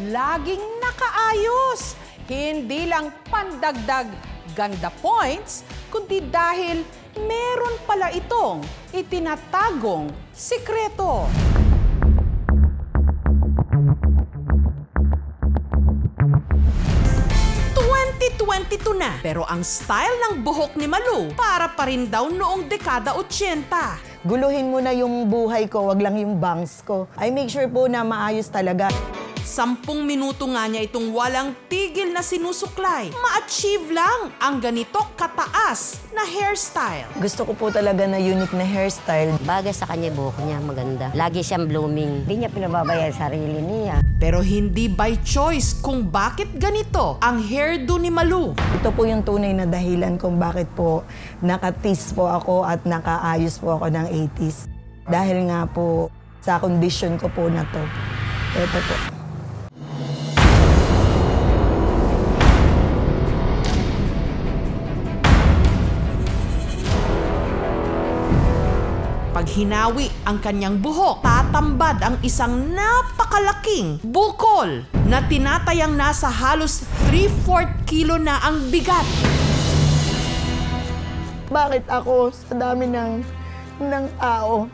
laging nakaayos. Hindi lang pandagdag ganda points, kundi dahil meron pala itong itinatagong sikreto. ...2022 na. Pero ang style ng buhok ni Malu para pa rin daw noong dekada 80. Guluhin mo na yung buhay ko, wag lang yung bangs ko. I make sure po na maayos talaga. Sampung minuto nga niya itong walang tigil na sinusuklay. Ma-achieve lang ang ganito kataas na hairstyle. Gusto ko po talaga na unique na hairstyle. Bagay sa kanya buhok niya, maganda. Lagi siyang blooming. Hindi niya pinababayaan sarili niya. Pero hindi by choice kung bakit ganito ang hairdo ni Malu. Ito po yung tunay na dahilan kung bakit po nakatis po ako at nakaayos po ako ng 80s. Dahil nga po sa condition ko po na to. Ito po. Pag hinawi ang kanyang buhok, tatambad ang isang napakalaking bukol na tinatayang nasa halos 3-4 kilo na ang bigat. Bakit ako sa dami ng, ng tao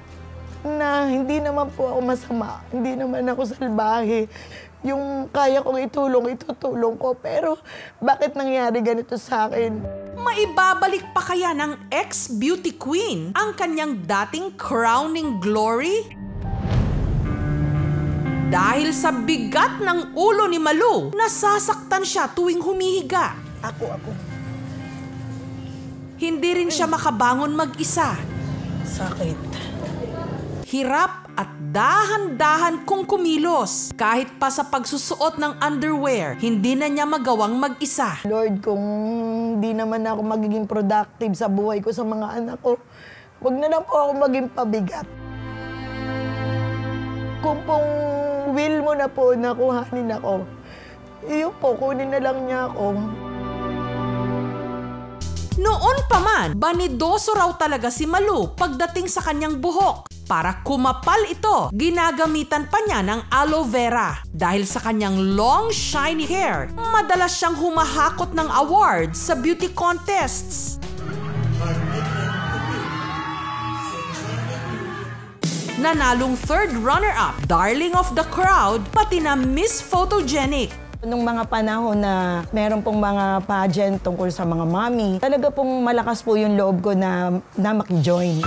na hindi naman po ako masama, hindi naman ako salbahe. Yung kaya kong itulong, itutulong ko. Pero bakit nangyari ganito sa akin? Maibabalik pa kaya ng ex-beauty queen ang kanyang dating crowning glory? Dahil sa bigat ng ulo ni Malu, nasasaktan siya tuwing humihiga. Ako, ako. Hindi rin siya makabangon mag-isa. Sakit. Hirap at dahan-dahan kung kumilos. Kahit pa sa pagsusuot ng underwear, hindi na niya magawang mag-isa. Lord, kung di naman ako magiging productive sa buhay ko sa mga anak ko, wag na lang po ako maging pabigat. Kung pong will mo na po na kuhanin ako, iyon po, kunin na lang niya ako. Noon pa man, banidoso raw talaga si Malu pagdating sa kanyang buhok. Para kumapal ito, ginagamitan pa niya ng aloe vera. Dahil sa kanyang long, shiny hair, madalas siyang humahakot ng awards sa beauty contests. Nanalong third runner-up, darling of the crowd, pati na Miss Photogenic. Nung mga panahon na meron pong mga pageant tungkol sa mga mami, talaga pong malakas po yung loob ko na, na makijoin.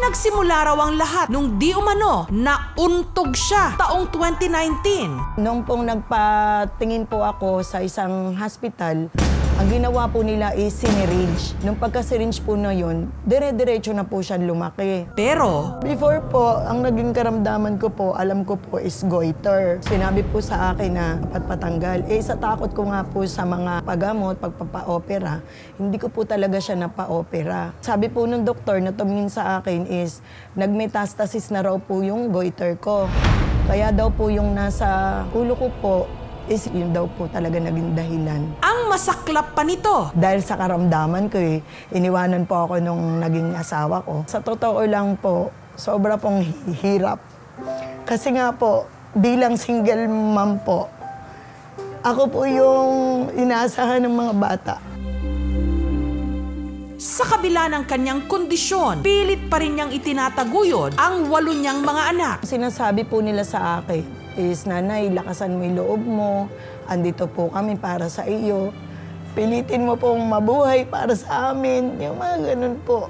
Nagsimula raw ang lahat nung di umano na untog siya taong 2019. Nung pong nagpatingin po ako sa isang hospital, ang ginawa po nila is siniringe. Nung pagka-syringe po na yun, dire-diretso na po siya lumaki. Pero Before po, ang naging karamdaman ko po, alam ko po is goiter. Sinabi po sa akin na dapat patanggal. Eh sa takot ko nga po sa mga pagamot, pagpapa-opera, hindi ko po talaga siya napa-opera. Sabi po ng doktor na tumingin sa akin is nagmetastasis na raw po yung goiter ko. Kaya daw po yung nasa ulo ko po is yun daw po talaga naging dahilan. ang masaklap pa nito, Dahil sa karamdaman ko eh, iniwanan po ako nung naging asawa ko. Sa totoo lang po, sobra pong hi- hirap. Kasi nga po, bilang single mom po, ako po yung inaasahan ng mga bata. sa kabila ng kanyang kondisyon, pilit pa rin niyang itinataguyod ang walo niyang mga anak. Sinasabi po nila sa akin is, Nanay, lakasan mo yung loob mo. Andito po kami para sa iyo. Pilitin mo pong mabuhay para sa amin. Yung mga ganun po.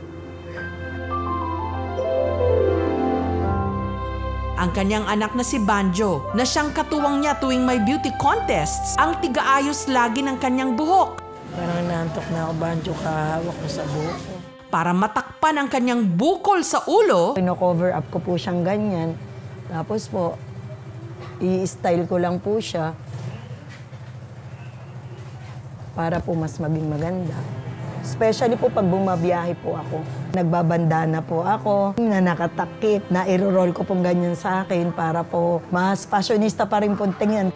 Ang kanyang anak na si Banjo, na siyang katuwang niya tuwing may beauty contests, ang tigaayos lagi ng kanyang buhok Parang naantok na ako, banjo, kahawak ko sa buhok ko. para matakpan ang kanyang bukol sa ulo. Pino-cover up ko po siyang ganyan. Tapos po, i-style ko lang po siya para po mas maging maganda. Especially po pag bumabiyahe po ako. Nagbabandana po ako, na nakatakip, na iro-roll ko pong ganyan sa akin para po mas fashionista pa rin po tingnan.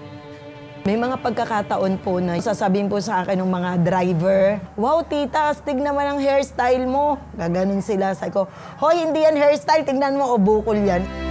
May mga pagkakataon po na sasabihin po sa akin ng mga driver, Wow, tita, astig naman ang hairstyle mo. Gaganon sila. Sabi ko, Hoy, hindi yan hairstyle. Tingnan mo, o bukol yan.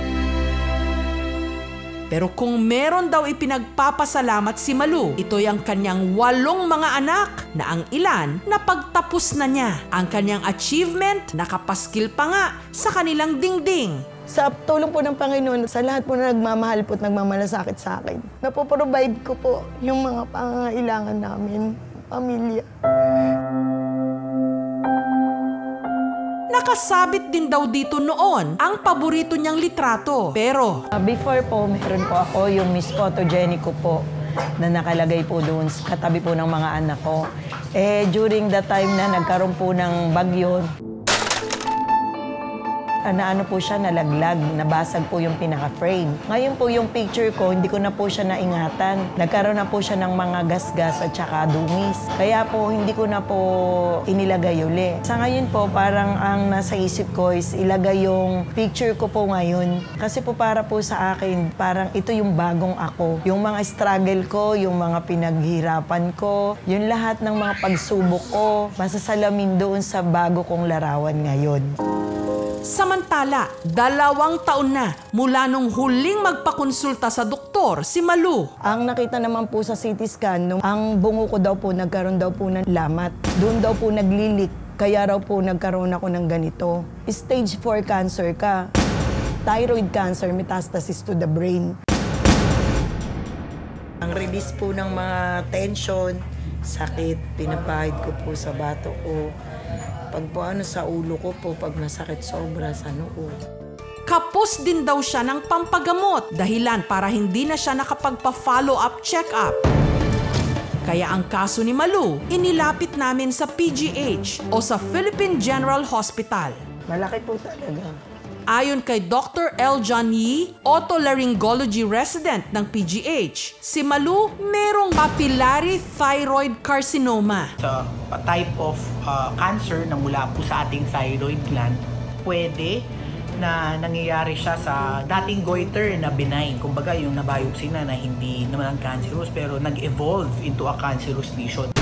Pero kung meron daw ipinagpapasalamat si Malu, ito'y ang kanyang walong mga anak na ang ilan napagtapos na niya. Ang kanyang achievement nakapaskil pa nga sa kanilang dingding. Sa tulong po ng Panginoon, sa lahat po na nagmamahal po at nagmamalasakit sa akin, napoprovide ko po yung mga pangangailangan namin, pamilya. Nakasabit din daw dito noon ang paborito niyang litrato. Pero Uh, before po, meron po ako yung Miss Photogenic ko po na nakalagay po doon katabi po ng mga anak ko. Eh, during the time na nagkaroon po ng bagyo, na ano po siya, nalaglag, nabasag po yung pinaka-frame. Ngayon po yung picture ko, hindi ko na po siya naingatan. Nagkaroon na po siya ng mga gasgas at saka dungis. Kaya po, hindi ko na po inilagay uli. Sa ngayon po, parang ang nasa isip ko is ilagay yung picture ko po ngayon. Kasi po para po sa akin, parang ito yung bagong ako. Yung mga struggle ko, yung mga pinaghirapan ko, yung lahat ng mga pagsubok ko, masasalamin doon sa bago kong larawan ngayon. Samantala, dalawang taon na mula nung huling magpakonsulta sa doktor si Malu. Ang nakita naman po sa CT scan, nung ang bungo ko daw po nagkaroon daw po ng lamat. Doon daw po naglilik. Kaya raw po nagkaroon ako ng ganito. Stage 4 cancer ka. Thyroid cancer, metastasis to the brain. Ang release po ng mga tension, sakit, pinapahid ko po sa bato ko. Pag po ano sa ulo ko po, pag masakit sobra sa noo. Kapos din daw siya ng pampagamot dahilan para hindi na siya nakapagpa-follow up check-up. Kaya ang kaso ni Malu, inilapit namin sa PGH o sa Philippine General Hospital. Malaki po talaga. Ayon kay Dr. L. John Yee, otolaryngology resident ng PGH, si Malu merong papillary thyroid carcinoma. sa a type of uh, cancer na mula po sa ating thyroid gland, pwede na nangyayari siya sa dating goiter na benign. Kumbaga yung nabiopsy na na hindi naman cancerous pero nag-evolve into a cancerous lesion.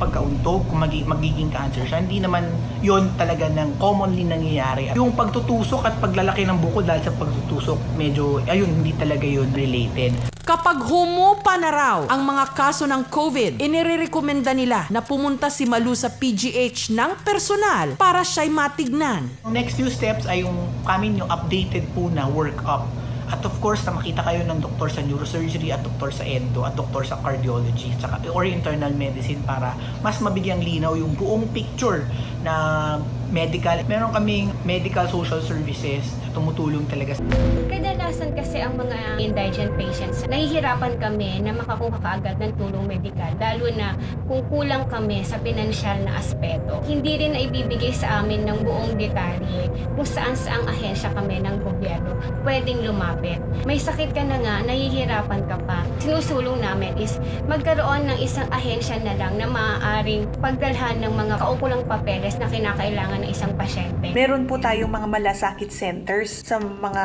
Pagkauntog, kung magi- magiging cancer siya, hindi naman yon talaga ng commonly nangyayari. Yung pagtutusok at paglalaki ng buko dahil sa pagtutusok, medyo, ayun, hindi talaga yun related. Kapag humupa na raw ang mga kaso ng COVID, inirekomenda nila na pumunta si Malu sa PGH ng personal para siya'y matignan. Next few steps ay yung kami yung updated po na workup. At of course, na makita kayo ng doktor sa neurosurgery at doktor sa endo at doktor sa cardiology tsaka, or internal medicine para mas mabigyang linaw yung buong picture na medical. Meron kaming medical social services na tumutulong talaga Kadalasan kasi ang mga indigent patients, nahihirapan kami na makakuha kaagad ng tulong medikal, lalo na kung kulang kami sa pinansyal na aspeto. Hindi rin na ibibigay sa amin ng buong detalye kung saan saang ahensya kami ng gobyerno pwedeng lumapit. May sakit ka na nga, nahihirapan ka pa. Sinusulong namin is magkaroon ng isang ahensya na lang na maaaring pagdalhan ng mga kaukulang papeles na kinakailangan ng isang pasyente. Meron po tayong mga malasakit centers sa mga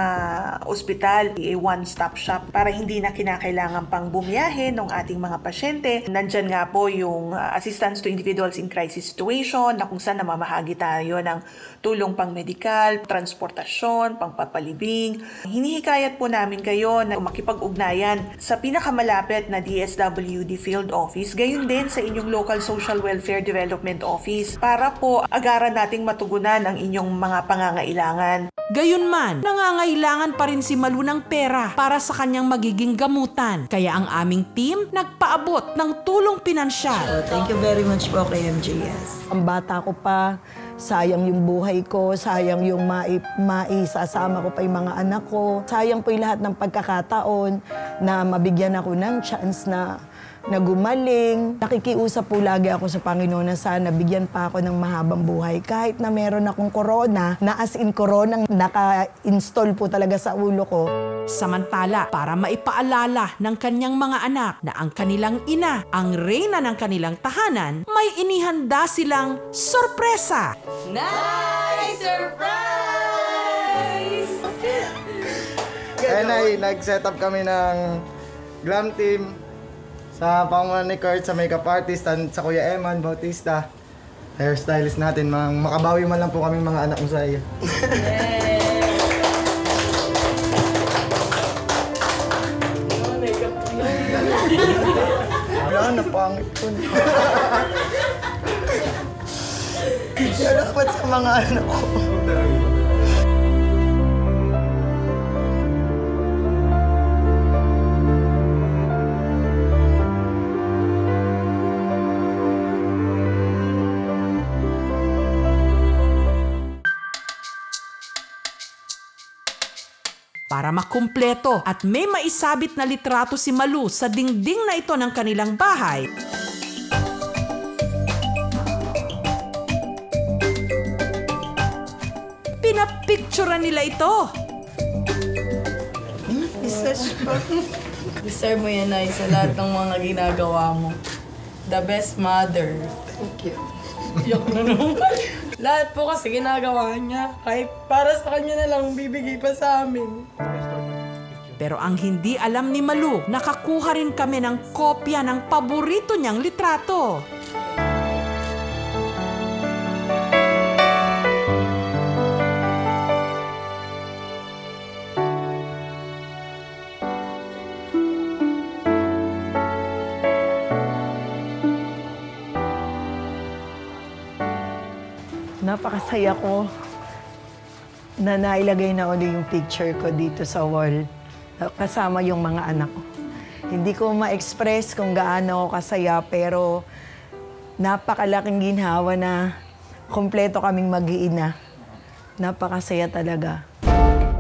ospital, a one-stop shop para hindi na kinakailangan pang bumiyahe ng ating mga pasyente. Nandyan nga po yung uh, assistance to individuals in crisis situation na kung saan namamahagi tayo ng tulong pang medical, transportasyon, pangpapalibing. Hinihikayat po namin kayo na makipag-ugnayan sa pinakamalapit na DSWD Field Office, gayon din sa inyong local social welfare development office para po agaran nating matugunan ang inyong mga pangangailangan. Gayunman, nangangailangan pa rin si Malu ng pera para sa kanyang magiging gamutan. Kaya ang aming team nagpaabot ng tulong pinansyal. So, thank you very much po kay MJS. Ang bata ko pa, sayang yung buhay ko, sayang yung mai, maisasama ko pa yung mga anak ko. Sayang po yung lahat ng pagkakataon na mabigyan ako ng chance na na gumaling. Nakikiusap po lagi ako sa Panginoon na sana bigyan pa ako ng mahabang buhay. Kahit na meron akong corona, na as in corona naka-install po talaga sa ulo ko. Samantala, para maipaalala ng kanyang mga anak na ang kanilang ina, ang reyna ng kanilang tahanan, may inihanda silang sorpresa. Kaya na, nag-set up kami ng glam team sa pangunan ni Kurt, sa makeup artist, and sa Kuya Eman Bautista, hairstylist natin. Mang, makabawi man lang po kaming mga anak mo sa iyo. Yay! Wala na, pangit ko na. Shout out sa mga anak ko. Para makumpleto at may maisabit na litrato si Malu sa dingding na ito ng kanilang bahay, pinapicturean nila ito. Research. Deserve mo yan, Nay, sa lahat ng mga ginagawa mo. The best mother. Thank you. Yok na naman. Lahat po kasi ginagawa niya. Kahit para sa kanya na lang bibigay pa sa amin. Pero ang hindi alam ni Malu, nakakuha rin kami ng kopya ng paborito niyang litrato. Napakasaya ko na nailagay na ulit yung picture ko dito sa wall kasama yung mga anak ko. Hindi ko ma-express kung gaano ako kasaya pero napakalaking ginhawa na kompleto kaming mag-iina. Napakasaya talaga.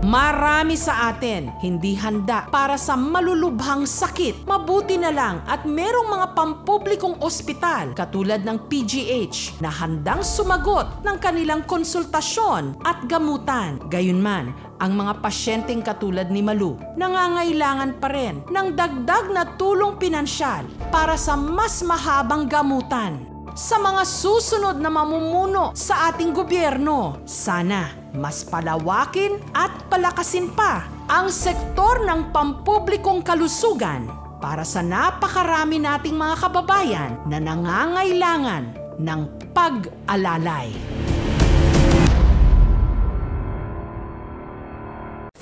Marami sa atin hindi handa para sa malulubhang sakit. Mabuti na lang at merong mga pampublikong ospital katulad ng PGH na handang sumagot ng kanilang konsultasyon at gamutan. Gayunman, ang mga pasyenteng katulad ni Malu nangangailangan pa rin ng dagdag na tulong pinansyal para sa mas mahabang gamutan sa mga susunod na mamumuno sa ating gobyerno. Sana mas palawakin at palakasin pa ang sektor ng pampublikong kalusugan para sa napakarami nating mga kababayan na nangangailangan ng pag-alalay.